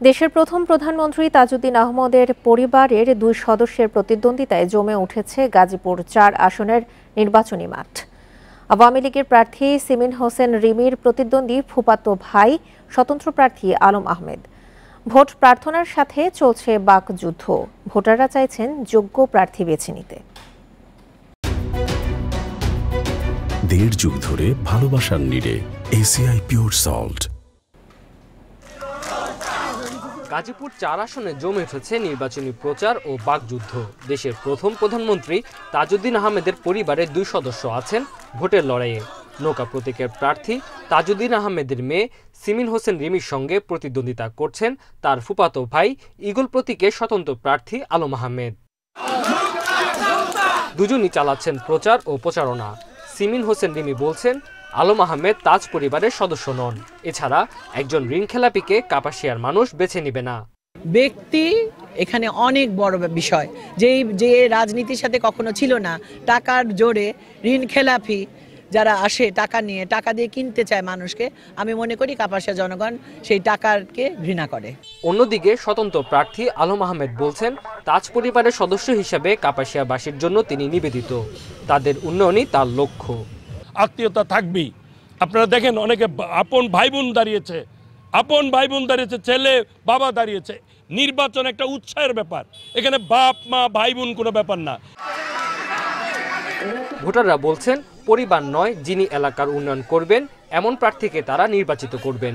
দেশের প্রথম প্রধানমন্ত্রী তাজউদ্দিন আহমদের পরিবারের দুই সদস্যের প্রতিদ্বন্দ্বিতায় জমে উঠেছে গাজীপুর চার আসনের নির্বাচনী মাঠ। আওয়ামী লীগের প্রার্থী সিমিন হোসেন রিমির প্রতিদ্বন্দ্বী ফুপাতো ভাই, স্বতন্ত্র প্রার্থী আলম আহমেদ। ভোট প্রার্থনার সাথে চলছে বাকযুদ্ধ ভোটাররা চাইছেন যোগ্য প্রার্থী বেছে নিতে। দেড় যুগ ধরে ভালোবাসার নিড়ে এসিআই পিওর সল্ট। গাজীপুর চার আসনে জমে উঠেছে নির্বাচনী প্রচার ও বাকযুদ্ধ। দেশের প্রথম প্রধানমন্ত্রী তাজউদ্দিন আহমেদের পরিবারের দুই সদস্য আছেন ভোটের লড়াইয়ে। নৌকা প্রতীকের প্রার্থী তাজউদ্দিন আহমেদের মেয়ে সিমিন হোসেন রিমির সঙ্গে প্রতিদ্বন্দ্বিতা করছেন তার ফুপাতো ভাই ইগল প্রতীকের স্বতন্ত্র প্রার্থী আলম আহমেদ। দুজনই চালাচ্ছেন প্রচার ও প্রচারণা। সিমিন হোসেন রিমি বলছেন আলম আহমেদ তাজ পরিবারের সদস্য নন। এছাড়া একজন ঋণ খেলাপিকে কাপাসিয়ার মানুষ বেছে নিবে না। ব্যক্তি এখানে অনেক বড় বিষয়। যেই যে রাজনীতির সাথে কখনো ছিল না টাকার জোরে ঋণ খেলাফি যারা আসে টাকা নিয়ে টাকা দিয়ে কিনতে চায় মানুষকে আমি মনে করি কাপাসিয়া জনগণ সেই টাকাকে ঘৃণা করে। অন্যদিকে স্বতন্ত্র প্রার্থী আলম আহমেদ বলছেন তাজ পরিবারের সদস্য হিসাবে কাপাসিয়াবাসীর জন্য তিনি নিবেদিত। তাদের উন্নয়নই তার লক্ষ্য। আত্মীয়তা থাকবেই। আপনারা দেখেন অনেকে আপন ভাই বোন দাঁড়িয়েছে। আপন ভাই বোন দাঁড়িয়েছে ছেলে বাবা দাঁড়িয়েছে। নির্বাচন একটা উৎসাহের ব্যাপার। এখানে বাপ মা ভাই বোন কোনো ব্যাপার না। ভোটাররা বলছেন পরিবার নয় যিনি এলাকার উন্নয়ন করবেন এমন প্রার্থীকে তারা নির্বাচিত করবেন।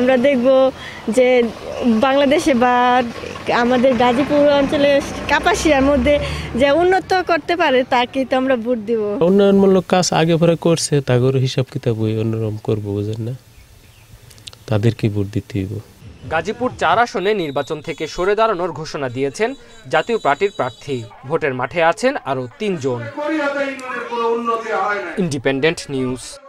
আমরা দেখব যে বাংলাদেশে বা আমাদের গাজীপুর অঞ্চলে কাপাসিয়ার মধ্যে যে উন্নত করতে পারে তাকে তো আমরা ভোট দিব। উন্নয়নমূলক কাজ আগে পরে করছে তাগর হিসাব কিতাব ওই অন্যরকম করব বুঝেন না? তাদেরকে ভোট দিতে হইব। গাজীপুর চার আসনে নির্বাচন থেকে সরে দাঁড়ানোর ঘোষণা দিয়েছেন জাতীয় পার্টির প্রার্থী। ভোটের মাঠে আছেন আরও তিনজন। Independent news.